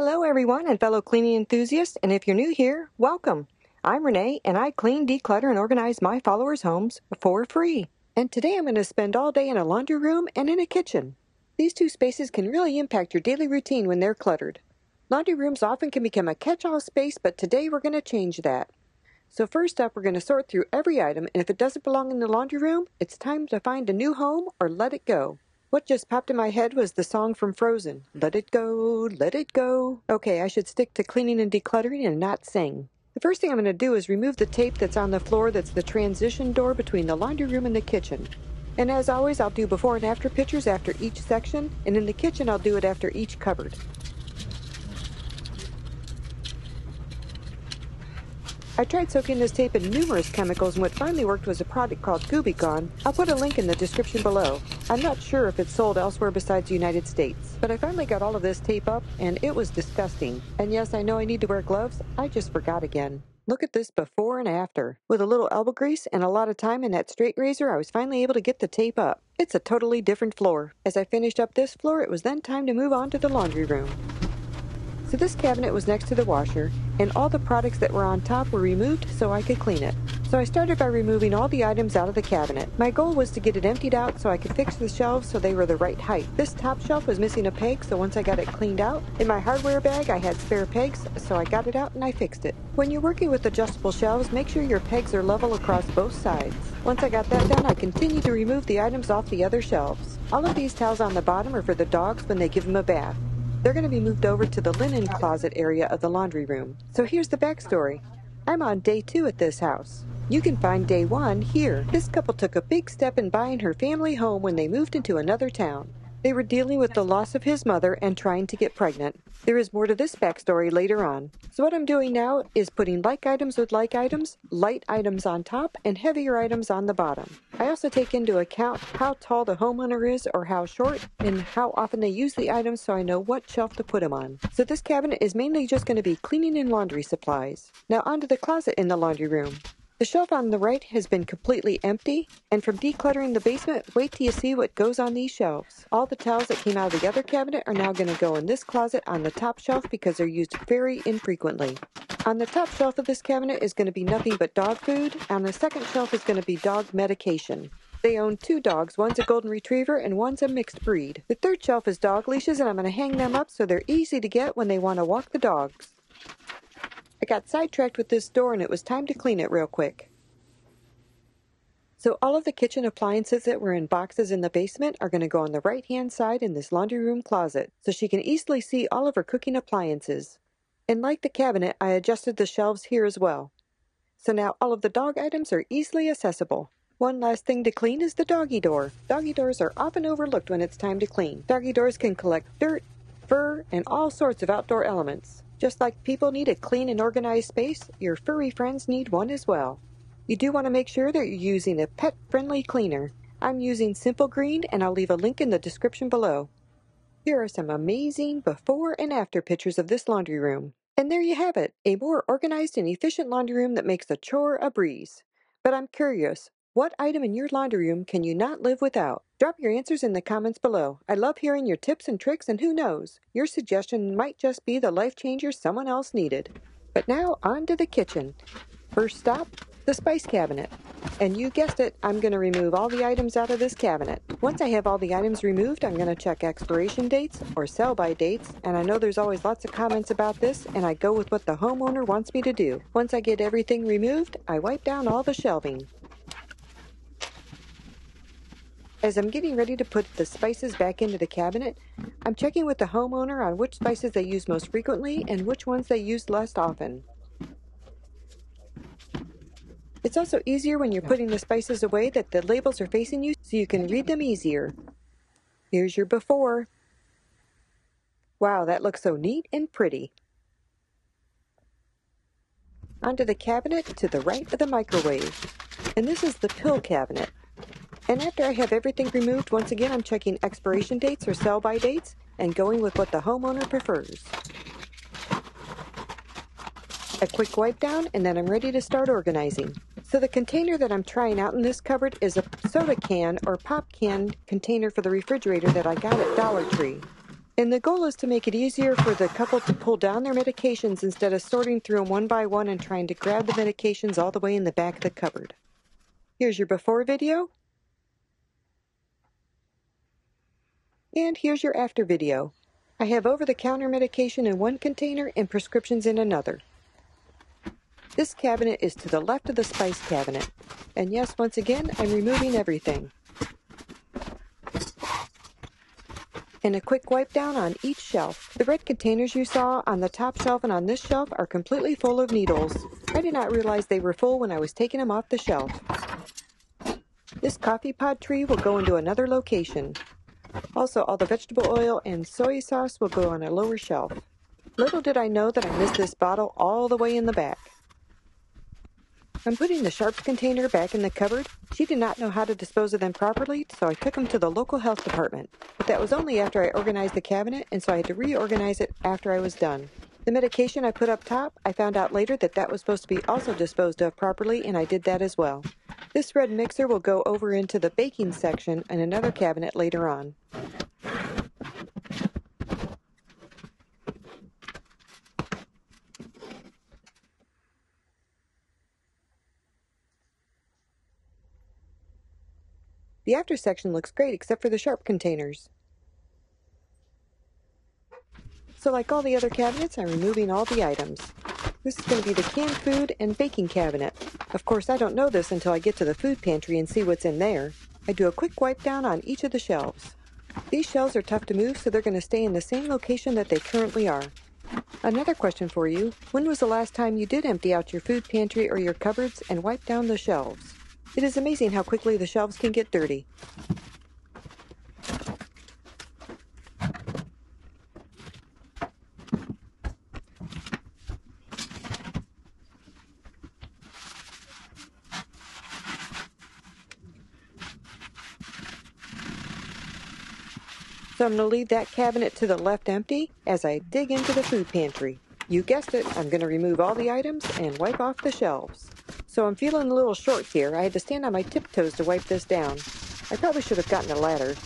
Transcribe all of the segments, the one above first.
Hello, everyone, and fellow cleaning enthusiasts. And if you're new here, welcome. I'm Renee, and I clean, declutter, and organize my followers' homes for free. And today I'm going to spend all day in a laundry room and in a kitchen. These two spaces can really impact your daily routine when they're cluttered. Laundry rooms often can become a catch all space, but today we're going to change that. So, first up, we're going to sort through every item, and if it doesn't belong in the laundry room, it's time to find a new home or let it go. What just popped in my head was the song from Frozen Let It Go, Let It Go. Okay, I should stick to cleaning and decluttering and not sing. The first thing I'm going to do is remove the tape that's on the floor that's the transition door between the laundry room and the kitchen. And as always, I'll do before and after pictures after each section, and in the kitchen, I'll do it after each cupboard. I tried soaking this tape in numerous chemicals and what finally worked was a product called Goobicon. I'll put a link in the description below. I'm not sure if it's sold elsewhere besides the United States, but I finally got all of this tape up and it was disgusting. And yes, I know I need to wear gloves. I just forgot again. Look at this before and after. With a little elbow grease and a lot of time in that straight razor, I was finally able to get the tape up. It's a totally different floor. As I finished up this floor, it was then time to move on to the laundry room. So this cabinet was next to the washer, and all the products that were on top were removed so I could clean it. So I started by removing all the items out of the cabinet. My goal was to get it emptied out so I could fix the shelves so they were the right height. This top shelf was missing a peg, so once I got it cleaned out, in my hardware bag I had spare pegs, so I got it out and I fixed it. When you're working with adjustable shelves, make sure your pegs are level across both sides. Once I got that done, I continued to remove the items off the other shelves. All of these towels on the bottom are for the dogs when they give them a bath. They're going to be moved over to the linen closet area of the laundry room. So here's the backstory. I'm on day two at this house. You can find day one here. This couple took a big step in buying her family home when they moved into another town. They were dealing with the loss of his mother and trying to get pregnant. There is more to this backstory later on. So, what I'm doing now is putting like items with like items, light items on top, and heavier items on the bottom. I also take into account how tall the homeowner is or how short, and how often they use the items so I know what shelf to put them on. So, this cabinet is mainly just going to be cleaning and laundry supplies. Now, onto the closet in the laundry room. The shelf on the right has been completely empty, and from decluttering the basement, wait till you see what goes on these shelves. All the towels that came out of the other cabinet are now going to go in this closet on the top shelf because they're used very infrequently. On the top shelf of this cabinet is going to be nothing but dog food. On the second shelf is going to be dog medication. They own two dogs. One's a golden retriever and one's a mixed breed. The third shelf is dog leashes, and I'm going to hang them up so they're easy to get when they want to walk the dogs. I got sidetracked with this door and it was time to clean it real quick. So all of the kitchen appliances that were in boxes in the basement are going to go on the right hand side in this laundry room closet so she can easily see all of her cooking appliances. And like the cabinet, I adjusted the shelves here as well. So now all of the dog items are easily accessible. One last thing to clean is the doggy door. Doggy doors are often overlooked when it's time to clean. Doggy doors can collect dirt, fur, and all sorts of outdoor elements. Just like people need a clean and organized space, your furry friends need one as well. You do want to make sure that you're using a pet friendly cleaner. I'm using Simple Green and I'll leave a link in the description below. Here are some amazing before and after pictures of this laundry room. And there you have it, a more organized and efficient laundry room that makes a chore a breeze. But I'm curious, what item in your laundry room can you not live without? Drop your answers in the comments below. I love hearing your tips and tricks, and who knows, your suggestion might just be the life changer someone else needed. But now, on to the kitchen. First stop, the spice cabinet. And you guessed it, I'm going to remove all the items out of this cabinet. Once I have all the items removed, I'm going to check expiration dates or sell by dates, and I know there's always lots of comments about this, and I go with what the homeowner wants me to do. Once I get everything removed, I wipe down all the shelving. As I'm getting ready to put the spices back into the cabinet, I'm checking with the homeowner on which spices they use most frequently and which ones they use less often. It's also easier when you're putting the spices away that the labels are facing you so you can read them easier. Here's your before. Wow, that looks so neat and pretty. Onto the cabinet to the right of the microwave. And this is the pill cabinet. And after I have everything removed, once again I'm checking expiration dates or sell by dates and going with what the homeowner prefers. A quick wipe down and then I'm ready to start organizing. So the container that I'm trying out in this cupboard is a soda can or pop can container for the refrigerator that I got at Dollar Tree. And the goal is to make it easier for the couple to pull down their medications instead of sorting through them one by one and trying to grab the medications all the way in the back of the cupboard. Here's your before video. And here's your after video. I have over-the-counter medication in one container and prescriptions in another. This cabinet is to the left of the spice cabinet. And yes, once again, I'm removing everything. And a quick wipe down on each shelf. The red containers you saw on the top shelf and on this shelf are completely full of needles. I did not realize they were full when I was taking them off the shelf. This coffee pod tree will go into another location. Also, all the vegetable oil and soy sauce will go on a lower shelf. Little did I know that I missed this bottle all the way in the back. I'm putting the sharps container back in the cupboard. She did not know how to dispose of them properly, so I took them to the local health department. But that was only after I organized the cabinet, and so I had to reorganize it after I was done. The medication I put up top, I found out later that that was supposed to be also disposed of properly, and I did that as well. This red mixer will go over into the baking section in another cabinet later on. The after section looks great except for the sharp containers. So like all the other cabinets, I'm removing all the items. This is going to be the canned food and baking cabinet. Of course, I don't know this until I get to the food pantry and see what's in there. I do a quick wipe down on each of the shelves. These shelves are tough to move, so they're going to stay in the same location that they currently are. Another question for you. When was the last time you did empty out your food pantry or your cupboards and wipe down the shelves? It is amazing how quickly the shelves can get dirty. I'm going to leave that cabinet to the left empty as I dig into the food pantry. You guessed it, I'm going to remove all the items and wipe off the shelves. So I'm feeling a little short here. I had to stand on my tiptoes to wipe this down. I probably should have gotten a ladder.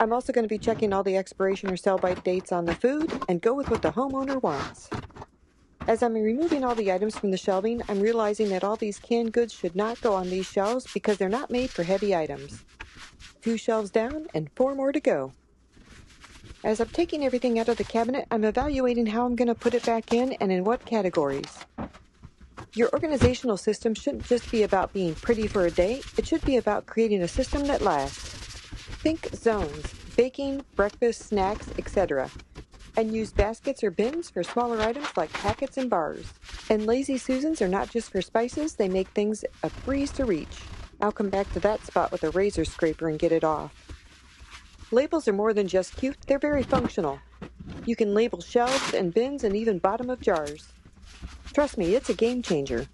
I'm also going to be checking all the expiration or sell-by dates on the food and go with what the homeowner wants. As I'm removing all the items from the shelving, I'm realizing that all these canned goods should not go on these shelves because they're not made for heavy items. Two shelves down and four more to go. As I'm taking everything out of the cabinet, I'm evaluating how I'm going to put it back in and in what categories. Your organizational system shouldn't just be about being pretty for a day, it should be about creating a system that lasts. Think zones, baking, breakfast, snacks, etc. And use baskets or bins for smaller items like packets and bars. And lazy Susans are not just for spices, they make things a breeze to reach. I'll come back to that spot with a razor scraper and get it off. Labels are more than just cute, they're very functional. You can label shelves and bins and even bottom of jars. Trust me, it's a game changer.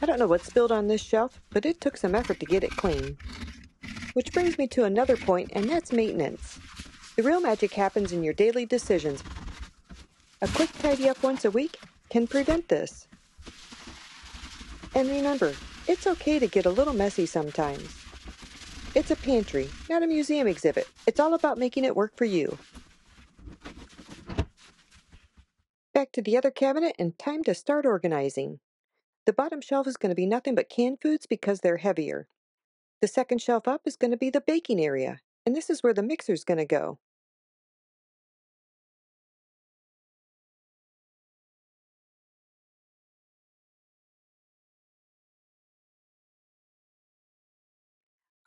I don't know what spilled on this shelf, but it took some effort to get it clean. Which brings me to another point, and that's maintenance. The real magic happens in your daily decisions. A quick tidy up once a week can prevent this. And remember, it's okay to get a little messy sometimes. It's a pantry, not a museum exhibit. It's all about making it work for you. Back to the other cabinet and time to start organizing. The bottom shelf is going to be nothing but canned foods because they're heavier. The second shelf up is going to be the baking area, and this is where the mixer is going to go.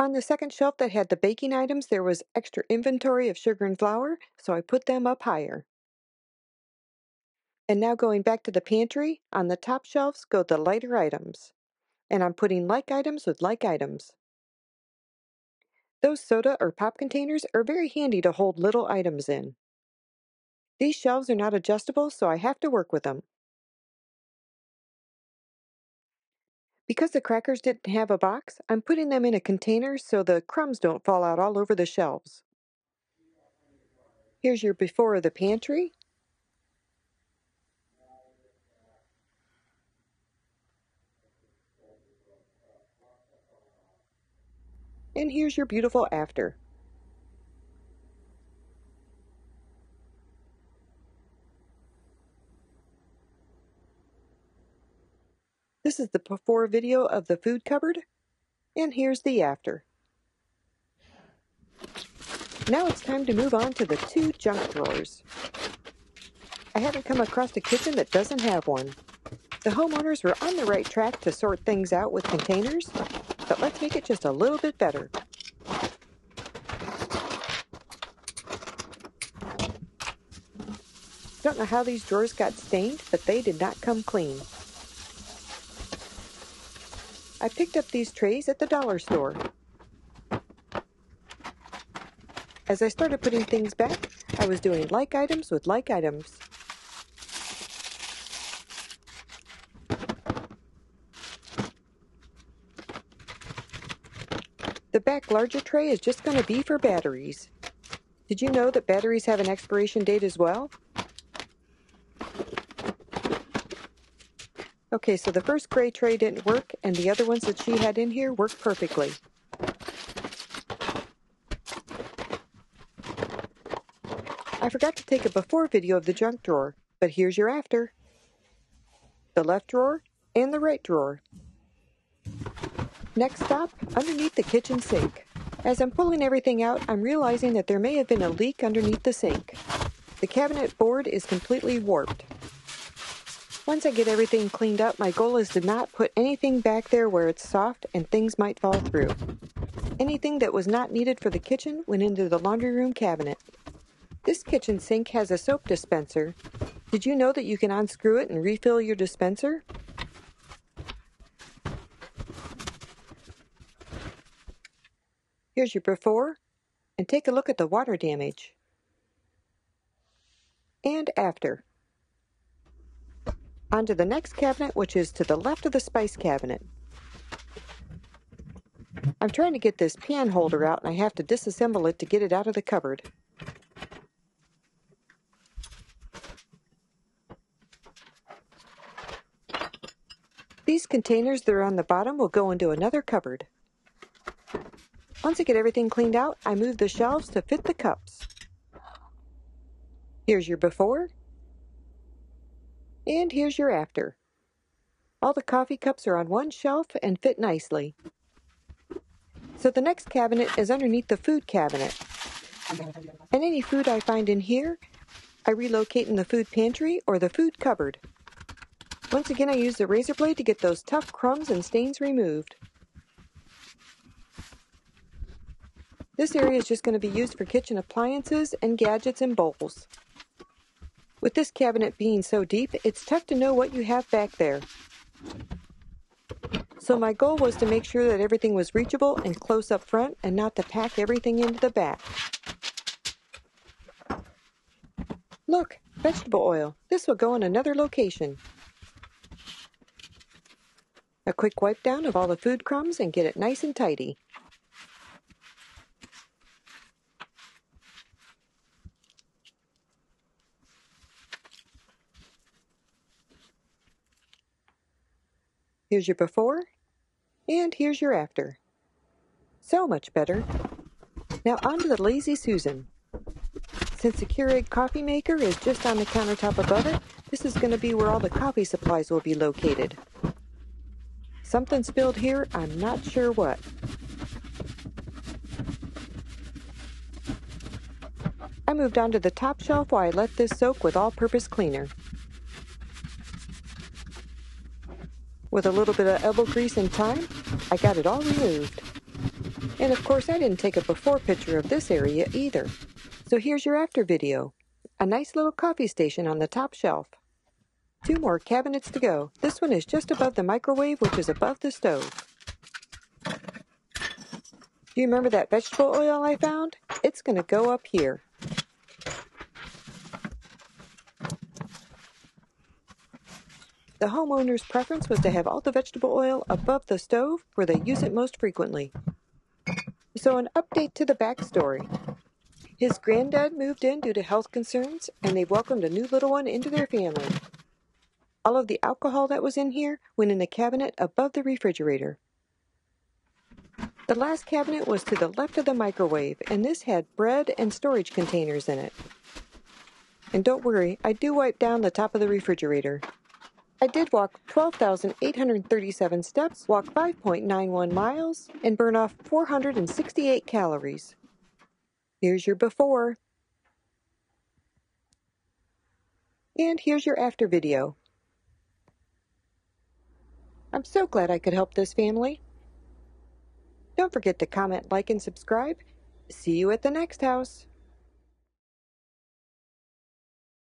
On the second shelf that had the baking items, there was extra inventory of sugar and flour, so I put them up higher. And now going back to the pantry, on the top shelves go the lighter items. And I'm putting like items with like items. Those soda or pop containers are very handy to hold little items in. These shelves are not adjustable, so I have to work with them. Because the crackers didn't have a box, I'm putting them in a container so the crumbs don't fall out all over the shelves. Here's your before of the pantry. And here's your beautiful after. This is the before video of the food cupboard, and here's the after. Now it's time to move on to the two junk drawers. I haven't come across a kitchen that doesn't have one. The homeowners were on the right track to sort things out with containers, but let's make it just a little bit better. Don't know how these drawers got stained, but they did not come clean. I picked up these trays at the dollar store. As I started putting things back, I was doing like items with like items. The back larger tray is just going to be for batteries. Did you know that batteries have an expiration date as well? Okay, so the first gray tray didn't work, and the other ones that she had in here worked perfectly. I forgot to take a before video of the junk drawer, but here's your after. The left drawer and the right drawer. Next stop, underneath the kitchen sink. As I'm pulling everything out, I'm realizing that there may have been a leak underneath the sink. The cabinet board is completely warped. Once I get everything cleaned up, my goal is to not put anything back there where it's soft and things might fall through. Anything that was not needed for the kitchen went into the laundry room cabinet. This kitchen sink has a soap dispenser. Did you know that you can unscrew it and refill your dispenser? Here's your before, and take a look at the water damage. And after. Onto the next cabinet, which is to the left of the spice cabinet. I'm trying to get this pan holder out and I have to disassemble it to get it out of the cupboard. These containers that are on the bottom will go into another cupboard. Once I get everything cleaned out, I move the shelves to fit the cups. Here's your before and here's your after. All the coffee cups are on one shelf and fit nicely. So the next cabinet is underneath the food cabinet. And any food I find in here, I relocate in the food pantry or the food cupboard. Once again, I use the razor blade to get those tough crumbs and stains removed. This area is just going to be used for kitchen appliances and gadgets and bowls. With this cabinet being so deep, it's tough to know what you have back there. So my goal was to make sure that everything was reachable and close up front and not to pack everything into the back. Look, vegetable oil. This will go in another location. A quick wipe down of all the food crumbs and get it nice and tidy. Here's your before, and here's your after. So much better. Now on to the Lazy Susan. Since the Keurig coffee maker is just on the countertop above it, this is going to be where all the coffee supplies will be located. Something spilled here, I'm not sure what. I moved on to the top shelf while I let this soak with all-purpose cleaner. With a little bit of elbow grease and time, I got it all removed. And of course, I didn't take a before picture of this area either. So here's your after video. A nice little coffee station on the top shelf. Two more cabinets to go. This one is just above the microwave, which is above the stove. Do you remember that vegetable oil I found? It's going to go up here. The homeowner's preference was to have all the vegetable oil above the stove where they use it most frequently. So, an update to the backstory. His granddad moved in due to health concerns, and they welcomed a new little one into their family. All of the alcohol that was in here went in the cabinet above the refrigerator. The last cabinet was to the left of the microwave, and this had bread and storage containers in it. And don't worry, I do wipe down the top of the refrigerator. I did walk 12,837 steps, walk 5.91 miles, and burn off 468 calories. Here's your before. And here's your after video. I'm so glad I could help this family. Don't forget to comment, like, and subscribe. See you at the next house.